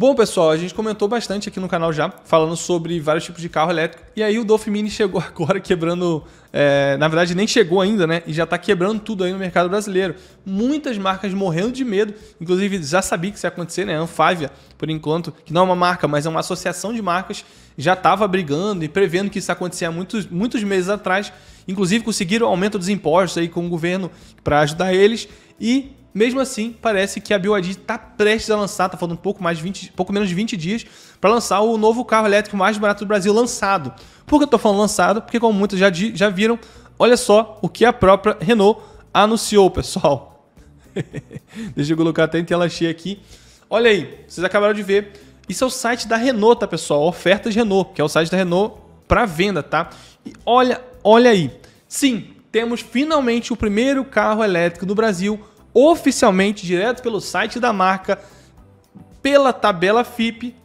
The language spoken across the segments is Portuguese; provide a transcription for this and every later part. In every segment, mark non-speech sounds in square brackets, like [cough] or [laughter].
Bom, pessoal, a gente comentou bastante aqui no canal já, falando sobre vários tipos de carro elétrico. E aí o Dolph Mini [laughs] chegou agora quebrando. É, na verdade, nem chegou ainda, né? E já está quebrando tudo aí no mercado brasileiro. Muitas marcas morrendo de medo. Inclusive, já sabia que isso ia acontecer, né? A Anfávia, por enquanto, que não é uma marca, mas é uma associação de marcas, já estava brigando e prevendo que isso acontecia há muitos, muitos meses atrás. Inclusive, conseguiram aumento dos impostos aí com o governo para ajudar eles. E mesmo assim, parece que a BYD está prestes a lançar, está faltando pouco, mais de 20, pouco menos de 20 dias, para lançar o novo carro elétrico mais barato do Brasil lançado. Por que eu estou falando lançado? Porque, como muitos já, já viram, olha só o que a própria Renault anunciou, pessoal. [laughs] Deixa eu colocar até em tela cheia aqui. Olha aí, vocês acabaram de ver. Isso é o site da Renault, tá, pessoal? Ofertas Renault, que é o site da Renault para venda, tá? E olha, olha aí. Sim, temos finalmente o primeiro carro elétrico do Brasil oficialmente direto pelo site da marca, pela tabela FIP,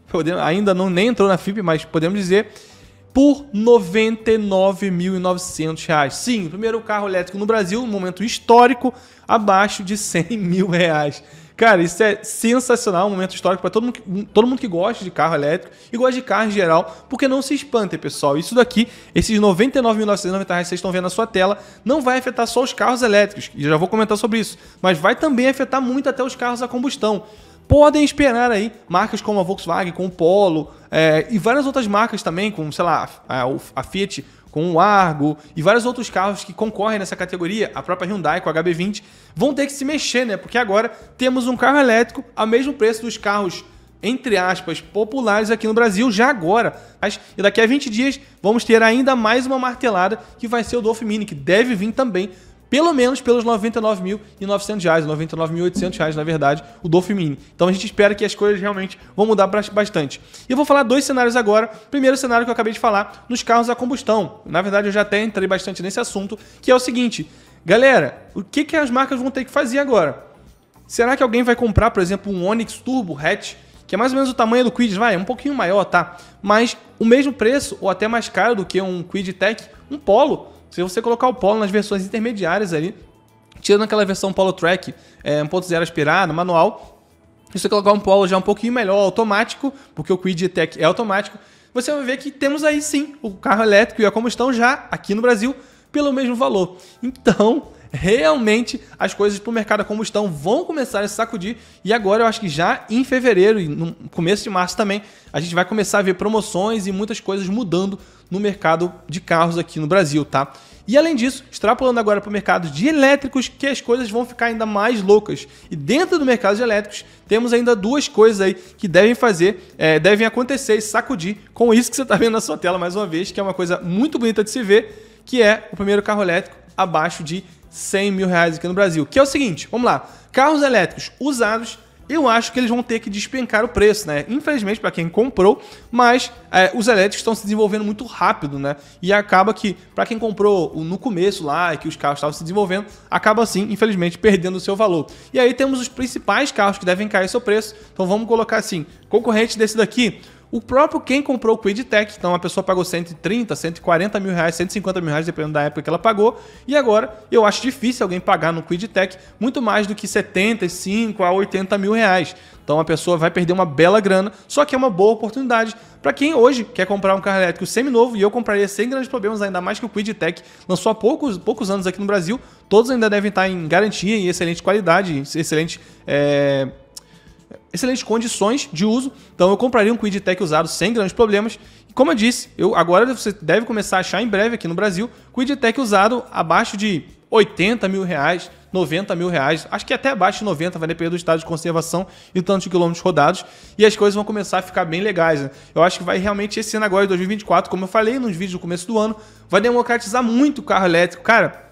ainda não nem entrou na FIP, mas podemos dizer, por R$ 99.900. Sim, o primeiro carro elétrico no Brasil, um momento histórico, abaixo de 100 mil reais. Cara, isso é sensacional, um momento histórico para todo mundo, todo mundo que gosta de carro elétrico e gosta de carro em geral, porque não se espantem, pessoal. Isso daqui, esses 99.990 reais que vocês estão vendo na sua tela, não vai afetar só os carros elétricos, e já vou comentar sobre isso, mas vai também afetar muito até os carros a combustão. Podem esperar aí marcas como a Volkswagen, com o Polo é, e várias outras marcas também, como, sei lá, a, a Fiat com o Argo e vários outros carros que concorrem nessa categoria, a própria Hyundai com a HB20, vão ter que se mexer, né? Porque agora temos um carro elétrico a mesmo preço dos carros entre aspas, populares aqui no Brasil já agora. E daqui a 20 dias vamos ter ainda mais uma martelada que vai ser o Dolph Mini, que deve vir também pelo menos pelos 99.900 reais, R$ 99.800 na verdade, o Dolph Mini. Então a gente espera que as coisas realmente vão mudar bastante. E eu vou falar dois cenários agora. Primeiro cenário que eu acabei de falar, nos carros a combustão. Na verdade eu já até entrei bastante nesse assunto, que é o seguinte, galera, o que, que as marcas vão ter que fazer agora? Será que alguém vai comprar, por exemplo, um Onix Turbo Hatch, que é mais ou menos o tamanho do Quid, vai, é um pouquinho maior, tá? Mas o mesmo preço, ou até mais caro do que um Quid Tech, um Polo, se você colocar o Polo nas versões intermediárias ali, tirando aquela versão Polo Track é, 1.0 aspirado, manual, se você colocar um Polo já um pouquinho melhor, automático, porque o Quid Tech é automático, você vai ver que temos aí sim o carro elétrico e a combustão já aqui no Brasil pelo mesmo valor. Então, realmente as coisas para o mercado a combustão vão começar a se sacudir. E agora eu acho que já em fevereiro e no começo de março também, a gente vai começar a ver promoções e muitas coisas mudando no mercado de carros aqui no Brasil, tá? E além disso, extrapolando agora para o mercado de elétricos, que as coisas vão ficar ainda mais loucas. E dentro do mercado de elétricos, temos ainda duas coisas aí que devem fazer, é, devem acontecer e sacudir com isso que você está vendo na sua tela mais uma vez, que é uma coisa muito bonita de se ver, que é o primeiro carro elétrico abaixo de 100 mil reais aqui no Brasil. Que é o seguinte, vamos lá, carros elétricos usados eu acho que eles vão ter que despencar o preço, né? Infelizmente para quem comprou, mas é, os elétricos estão se desenvolvendo muito rápido, né? E acaba que para quem comprou no começo lá e que os carros estavam se desenvolvendo, acaba assim, infelizmente, [laughs] perdendo o seu valor. E aí temos os principais carros que devem cair seu preço. Então vamos colocar assim, concorrente desse daqui, o próprio quem comprou o Quidtech, então a pessoa pagou 130, 140 mil reais, 150 mil reais, dependendo da época que ela pagou. E agora eu acho difícil alguém pagar no Quidtech muito mais do que 75 a 80 mil reais. Então a pessoa vai perder uma bela grana, só que é uma boa oportunidade para quem hoje quer comprar um carro elétrico semi-novo, e eu compraria sem grandes problemas, ainda mais que o Quidtech lançou há poucos, poucos anos aqui no Brasil. Todos ainda devem estar em garantia e excelente qualidade, excelente. É excelentes condições de uso. Então eu compraria um Quid Tech usado sem grandes problemas. E como eu disse, eu, agora você deve começar a achar em breve aqui no Brasil Quid Tech usado abaixo de 80 mil reais, 90 mil reais, acho que até abaixo de 90, vai depender do estado de conservação e tanto de quilômetros rodados, e as coisas vão começar a ficar bem legais. Né? Eu acho que vai realmente esse ano agora, de 2024, como eu falei nos vídeos do começo do ano, vai democratizar muito o carro elétrico. Cara,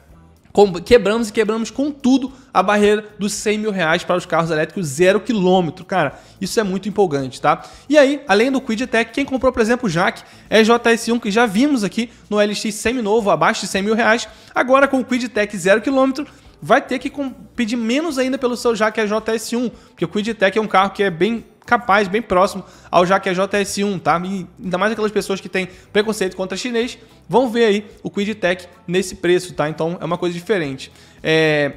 quebramos e quebramos com tudo a barreira dos 100 mil reais para os carros elétricos zero quilômetro. Cara, isso é muito empolgante, tá? E aí, além do Quidtech, quem comprou, por exemplo, o Jack é JS1, que já vimos aqui no LX semi-novo, abaixo de 100 mil reais. Agora com o Quidtech zero quilômetro, vai ter que pedir menos ainda pelo seu Jack JS1, porque o Quidtech é um carro que é bem capaz, bem próximo ao já que é JS1, tá? E ainda mais aquelas pessoas que têm preconceito contra chinês, vão ver aí o Quidtech nesse preço, tá? Então é uma coisa diferente. É...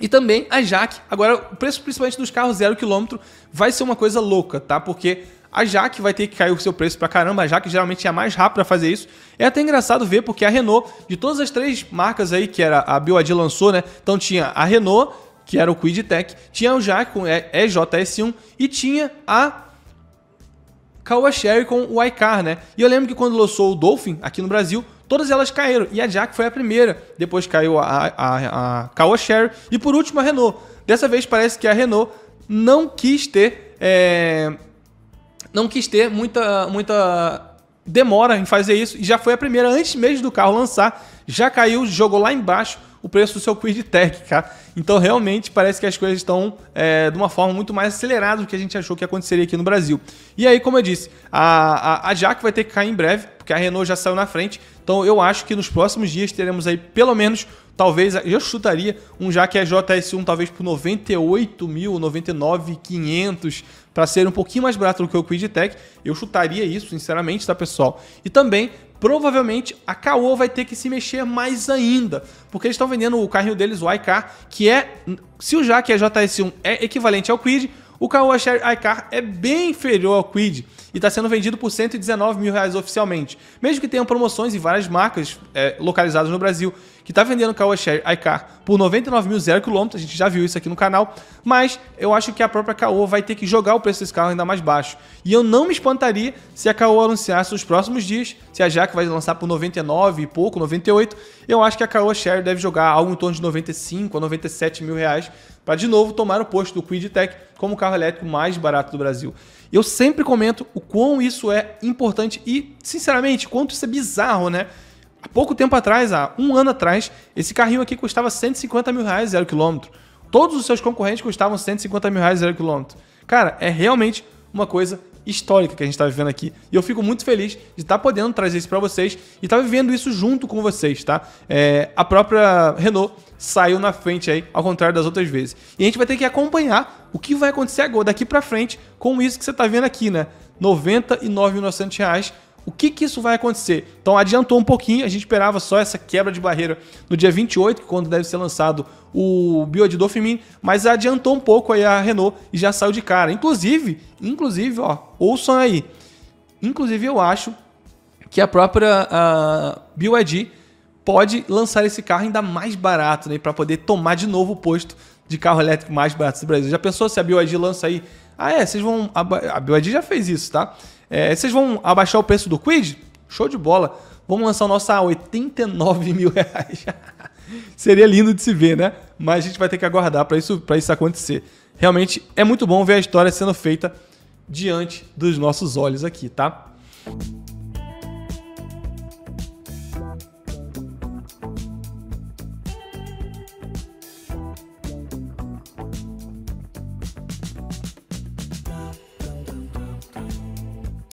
E também a Jaque. Agora, o preço principalmente dos carros zero quilômetro vai ser uma coisa louca, tá? Porque a Jaque vai ter que cair o seu preço pra caramba. A Jaque geralmente é a mais rápida a fazer isso. É até engraçado ver, porque a Renault, de todas as três marcas aí que era a BioAD lançou, né? Então tinha a Renault, que era o Quid Tech, tinha o Jaque com EJS1 e tinha a Caoa Sherry com o iCar, né? E eu lembro que quando lançou o Dolphin aqui no Brasil, todas elas caíram. E a Jack foi a primeira. Depois caiu a, a, a e por último a Renault. Dessa vez parece que a Renault não quis ter é, não quis ter muita, muita demora em fazer isso e já foi a primeira antes mesmo do carro lançar, já caiu, jogou lá embaixo o preço do seu Quid Tech, cara. Então realmente parece que as coisas estão é, de uma forma muito mais acelerada do que a gente achou que aconteceria aqui no Brasil. E aí, como eu disse, a, a, a vai ter que cair em breve, porque a Renault já saiu na frente. Então eu acho que nos próximos dias teremos aí pelo menos talvez, eu chutaria um Jaque JS1 talvez por 98 mil, 99,500 para ser um pouquinho mais barato do que o Quidtech. Eu chutaria isso, sinceramente, tá, pessoal? E também, provavelmente, a Caoa vai ter que se mexer mais ainda, porque eles estão vendendo o carrinho deles, o iCar, que é, se o Jaque JS1 é equivalente ao Quid, o Caoa Share iCar é bem inferior ao Quid e está sendo vendido por 119 mil reais oficialmente. Mesmo que tenham promoções em várias marcas é, localizadas no Brasil que está vendendo o Caoa Share iCar por 99 mil zero a gente já viu isso aqui no canal, mas eu acho que a própria Caoa vai ter que jogar o preço desse carro ainda mais baixo. E eu não me espantaria se a Caoa anunciasse nos próximos dias, se a Jaque vai lançar por 99 e pouco, 98, eu acho que a Caoa Share deve jogar algo em torno de 95 a 97 mil reais para de novo tomar o posto do Quidtech como o carro elétrico mais barato do Brasil. Eu sempre comento o quão isso é importante e, sinceramente, quanto isso é bizarro, né? Há pouco tempo atrás, há um ano atrás, esse carrinho aqui custava 150 mil reais zero quilômetro. Todos os seus concorrentes custavam 150 mil reais zero quilômetro. Cara, é realmente uma coisa histórica que a gente está vivendo aqui. E eu fico muito feliz de estar tá podendo trazer isso para vocês e estar tá vivendo isso junto com vocês, tá? É, a própria Renault saiu na frente aí, ao contrário das outras vezes. E a gente vai ter que acompanhar o que vai acontecer agora, daqui para frente, com isso que você está vendo aqui, né? R$ 99.900 o que, que isso vai acontecer? Então adiantou um pouquinho, a gente esperava só essa quebra de barreira no dia 28, quando deve ser lançado o Bioad Dauphin, mas adiantou um pouco aí a Renault e já saiu de cara. Inclusive, inclusive, ó, ouçam aí. Inclusive eu acho que a própria a BYD pode lançar esse carro ainda mais barato, né, para poder tomar de novo o posto de carro elétrico mais barato do Brasil. Já pensou se a BYD lança aí? Ah, é, vocês vão a BYD já fez isso, tá? É, vocês vão abaixar o preço do Quid? Show de bola. Vamos lançar o nosso a 89 mil reais. [laughs] Seria lindo de se ver, né? Mas a gente vai ter que aguardar para isso, isso acontecer. Realmente é muito bom ver a história sendo feita diante dos nossos olhos aqui, tá?